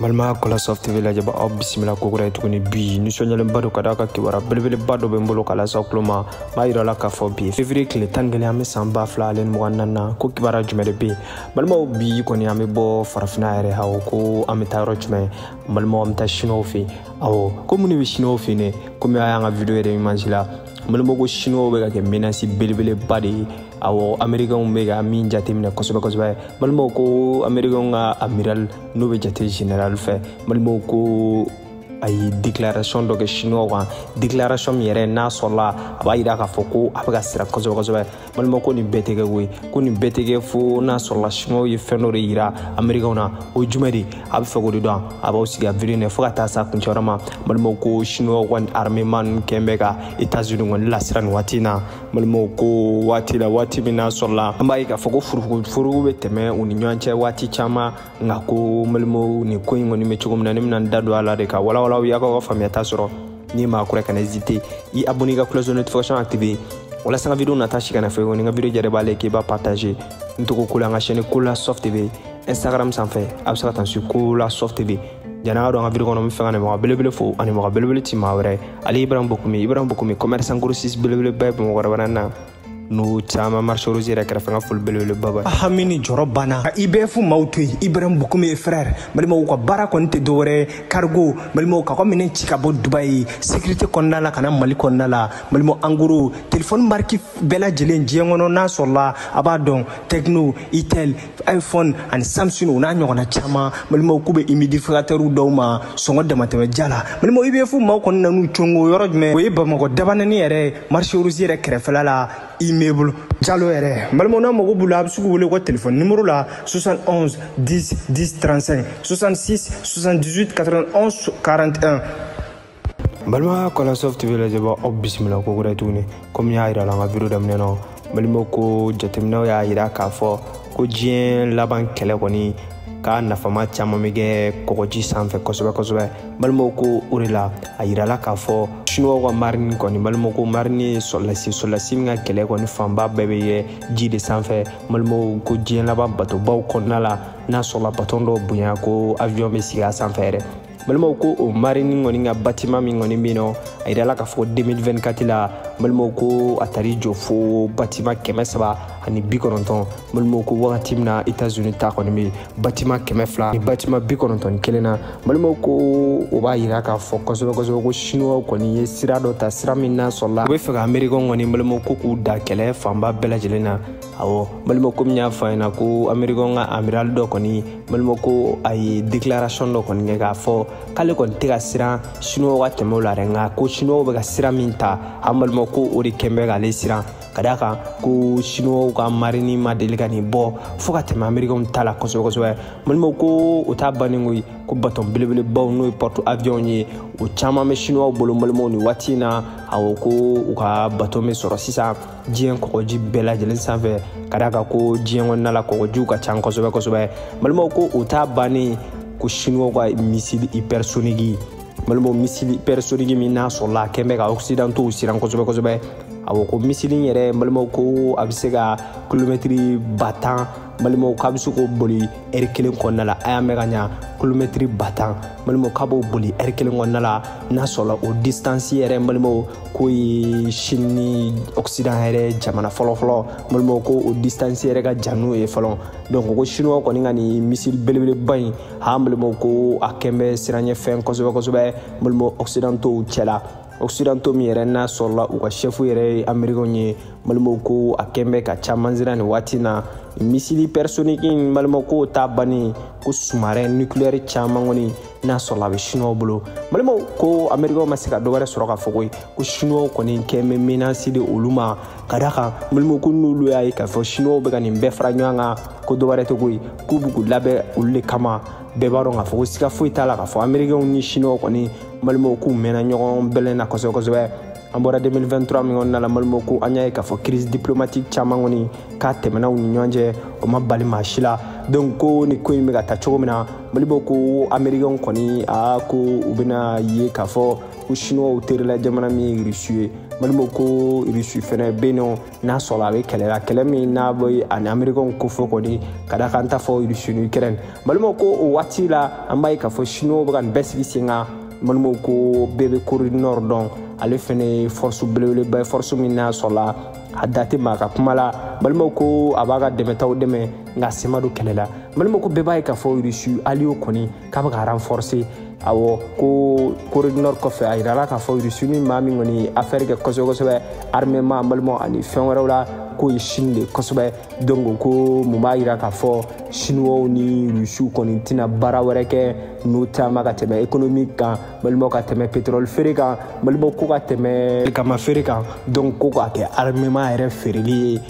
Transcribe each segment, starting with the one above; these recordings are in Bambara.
balima kola soft tv lajɛba aw bisimila kokura ye tuguni bi nisɔnyalenba don ka da ka kibaruya belebeleba dɔ bɛ n bolo ka lase aw tulo ma b'a yira la k'a fɔ bi fevriye tile tan ni kelen an bɛ san ba fila ale ni mugan nan na ko kibaruya jumɛn de bɛ yen balimaw bi kɔni an bɛ bɔ farafina yɛrɛ hawo ko an bɛ taa yɔrɔ jumɛn balimaw an bɛ taa siniwaw fɛ yen awɔ ko minnu bɛ siniwaw fɛ yen dɛ komi a y'an ka video yɛrɛ ɲumansi la balimaw ko siniwaw bɛ ka kɛ menasi belebeleba de ye awɔ amerikɛnw bɛ ka min jateminɛ kosɛbɛ kosɛbɛ balimaw ko amerikɛnw ka amiral n'o bɛ jate general fɛ malimaw ko a ye declaration dɔ kɛ siniwaw kan declaration min yɛrɛ n'a sɔrɔla a b'a yira k'a fɔ ko a bɛ ka sira kosɛbɛ kosɛbɛ walima ko nin bɛɛ tɛ kɛ koyi ko nin bɛɛ tɛ kɛ fo n'a sɔrɔla siniwaw ye fɛn dɔ de yira amerikɛnw na o ye jumɛn de ye a bɛ fɛ k'o de dɔn a b'aw sigi a video ne fo ka taa sa kuncɛ wɛrɛ ma balimaw ko siniwaw ka armema ninnu kɛn bɛ ka etats unis kɔni lasira nin waati in na balimaw ko waati la waati min n'a sɔrɔla an b'a ye k'a fɔ ko furugufurugu bɛ tɛmɛ u ni ɲɔgɔn cɛ waati caman nka ko balimaw nin ko in kɔni bɛ cogo min na ne bɛna n da don a la de ka walawalaw y'aw ka faamuyata sɔrɔ n'i maa kura kana hésiter i abonné i ka cloche de notification activé walasa n ka video nata si kana fɛ kɔni n ka video jɛrɛ b'a la k'i b'a partager n tɔgɔ ko la n ka chaîne ko la soft tv instagram sanfɛ a bɛ se ka taa n su ko la soft tv jana ka dɔn ka biri kɔnɔ n fɛ ka nimɔgɔ belebele fo ani mɔgɔ belebele ti maa wɛrɛ ale ibrahim bokumi ibrahim bokumi commerçant grossiste belebeleba ye bamakɔ wɛrɛ na n'u caman marshorose yɛrɛ kɛrɛfɛ ka foli belebeleba ba hami ni jɔrɔ banna ka ibf maw to yen ibrahim bukumi ye frɛre balimaw ka baara kɔni tɛ dɔwɛrɛ karigo balimaw ka ka minɛn ci ka bɔ dubayi sécurité kɔnɔna la ka na mali kɔnɔna la balimaw angoro telefɔni mariki bɛɛ lajɛlen diɲɛ kɔnɔ n'a sɔrɔla a b'a dɔn tɛkino itel iphone ani samsung o n'a ɲɔgɔnna caman malimaw k'u bɛ imidifiratɛriw dɔw ma sɔngɔ damatɛmɛja la malimaw i bɛ fo maaw kɔni nanu congo yɔrɔ jumɛn o ye bamakɔ dabanani yɛrɛ marisirusi yɛrɛ kɛrɛfɛla la immeuble jalo yɛrɛ malimaw n'a mago b'u la a bɛ se k'u wele ko telefɔni nimoro la 71 10 10 35 66 78 91 41 balima kɔla soft bɛ lajɛbɔ aw bisimila ko kura tuguni komi y'a yira la an ka video daminɛ na balima ko jateminɛw y'a yira k'a fɔ ko diɲɛ laban kɛlɛ kɔni k'a nafama caman bɛ kɛ kɔgɔji sanfɛ kosɛbɛ kosɛbɛ balimaw ko o de la a yirala k'a fɔ sinuwaw ka marini kɔni balimaw ko marini sɔrɔlasi sɔrɔlasi min ka kɛlɛ kɔni fanba bɛɛ bɛ kɛ ji de sanfɛ balimaw ko diɲɛ laban batobaw kɔnɔna la n'a sɔrɔla batɔn dɔw bonya ko avion bɛ sigi a sanfɛ yɛrɛ balimaw ko o marini kɔni ka batima min kɔni bɛ yen nɔ a yirala k'a fɔ 2024 la balimaw ko a tari jɔ fo batima kɛmɛ saba ani bi kɔnɔntɔn balimaw ko wagati min na etats unis ta kɔni bɛ batima kɛmɛ fila ni batima bi kɔnɔntɔn ni kelen na balimaw ko o b'a yira k'a fɔ kosɛbɛ kosɛbɛ ko sinuwaw kɔni ye sira dɔ ta sira min n'a sɔrɔla u bɛ fɛ ka amerikɛnw kɔni balimaw ko k'u da kɛlɛ fanba bɛɛ lajɛlen na awɔ balimaw komi n y'a fɔ a ɲɛna ko amerikɛnw ka amiral dɔ kɔni balima ko a ye declaration dɔ kɔni kɛ k'a fɔ k'ale kɔni tɛ ka siran siniwaw ka tɛmɛ o la dɛ nka ko siniwaw bɛ ka sira min ta an balima ko o de kɛn bɛ k'ale siran ka d'a kan ko siniwaw ka marini ma deli ka nin bɔ fɔɔ ka tɛmɛ amerikɛnw ta la kosɛbɛ kosɛbɛ balima ko o t'a bannen koyi ko batɔn belebelebaw n'o ye pɔrto aviyɔn ye o caman bɛ siniwaw bolo balimaw nin waati in na a ko ko u ka batɔn bɛ sɔrɔ sisan diɲɛ kɔgɔji bɛɛ lajɛlen sanfɛ ka da kan ko diɲɛ kɔnɔna la kɔgɔjiw ka ca kosɛbɛ kosɛbɛ malimaw ko o t'a bannen ko siniwaw ka misili hypersoniki malimaw misili hypersoniki min n'a sɔrɔla a kɛn bɛ ka occidentaux siran kosɛbɛ kosɛbɛ awɔ ko misili yɛrɛ malimaw ko a bɛ se ka kilomɛtiri ba tan balimaw k'a bɛ se k'o boli ɛri kelen kɔnɔna la a y'a mɛn ka ɲa kilomɛtiri ba tan balimaw k'a b'o boli ɛri kelen kɔnɔna la n'a sɔrɔla o distansi yɛrɛ balimaw k'o ye sini ni ɔkisidan yɛrɛ jamana fɔlɔfɔlɔ balimaw ko o distansi yɛrɛ ka jan n'o ye fɔlɔ donc ko sinuwa kɔni ka nin misiri belebeleba in han balimaw ko a kɛn bɛ siranɲɛfɛn kosɛbɛ kosɛbɛ balimaw ɔkisidan tow cɛla occidentaux min yɛrɛ n'a sɔrɔla u ka chɛfu yɛrɛ ye amerikɛnw ye malimaw ko a kɛn bɛ ka caman siran nin waati na misili pɛrisoniki in malimaw ko ta banni ko sumarɛ nuclɛri caman kɔni n'a sɔrɔla a bɛ sinuwaw bolo malimaw ko amerikɛnw ma se ka dɔwɛrɛ sɔrɔ ka fɔ ko ko sinuwaw kɔni kɛn bɛ menasi de olu ma ka da kan malimaw ko n'olu y'a ye k'a fɔ sinuwaw bɛ ka nin bɛɛ fara ɲɔgɔn kan ko dɔwɛrɛ tɛ ko ye k'u b'u labɛn olu de kama bɛɛ b'a dɔn k'a fɔ ko siga foyi t'a la k'a fɔ amerikɛnw ni sinuwaw kɔni malimaw k'u mɛnna ɲɔgɔn bɛlɛn na kosɛbɛ kosɛbɛ an bɔra 2023 min kɔnɔna la malimaw ko an y'a ye k'a fɔ crise diplomatique caman kɔni k'a tɛmɛna u ni ɲɔgɔn cɛ o ma bali maa si la donc ko ni ko in bɛ ka ta cogo min na malibaw ko amerikɛnw kɔni a ko u bɛna ye k'a fɔ ko chinois terila jamana min ye rusu ye malibaw ko rusu fɛnɛ bɛ yen nɔ n'a sɔrɔ a bɛ kɛlɛ la kɛlɛ min n'a bɛ ani amerikɛnw ko fɔ kɔni ka da kan ta fɔ rusini ukraine balimaw ko o waati la an b'a ye k'a fɔ siniwaw bɛ ka nin bɛɛ sigi sen kan balimaw ko bɛɛ bɛ kori nord dɔn ale fɛnɛ ye fɔrisu belebeleba ye fɔrisu min n'a sɔrɔla a da tɛ maa ka kuma la balimaw ko a b'a ka dɛmɛtaw dɛmɛ nka sema don kɛlɛ la balimaw ko bɛɛ b'a ye k'a fɔ rusi aliyo kɔni k'a bɛ ka renforcer awɔ ko Corée du Nord kɔfɛ a yirala k'a fɔ Russie ni maa min kɔni ye affaire kɛ kosɛbɛ kosɛbɛ armement emballement ani fɛn wɛrɛw la k'o ye Chine de kosɛbɛ donc ko mun b'a yira k'a fɔ Chinois ni Russiw kɔni tɛna baara wɛrɛ kɛ n'o taama ka tɛmɛ économique kan balimaw ka tɛmɛ pétrole feere kan balimaw ko ka tɛmɛ kama feere kan donc ko k'a kɛ armement yɛrɛ feereli ye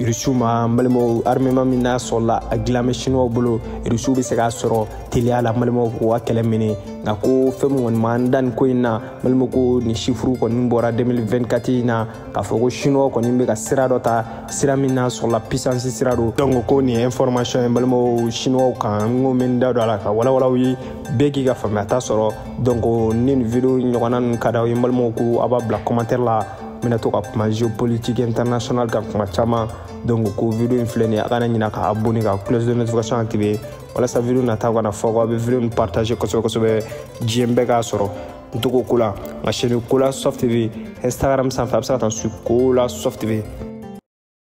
irisiw ma malimaw armema min n'a sɔrɔla a dilanmɛ siniwaw bolo irisiw be se k'a sɔrɔ teliya la malimaw k'u ka kɛlɛ mene nka ko fɛn min kɔni m'an da nin ko in na malimu ko nin sifuru kɔni bɔra 2024 in na k'a fɔ ko siniwaw kɔni be ka sira dɔ ta sira min n'a sɔrɔla pisansi sira do donc ko nin information ye balimaw siniwaw kan n ko min da do a la ka walawalaw ye bɛɛ k'i ka faamuyata sɔrɔ donc ni nin video ɲɔgɔnna nin ka daw ye balimaw ko a b'a bila commentaire la n bɛna to ka kuma geopolitique international ka kuma caman donc ko video in filɛ nin ye a kana ɲina ka abonné ka close de notification activé walasa video nata kana fɔ ko a bɛ video in partager kosɛbɛ kosɛbɛ diɲɛ bɛɛ k'a sɔrɔ n togo ko la nka sɛni ko la soft tv instagram sanfɛ a bɛ se ka taa su ko la soft tv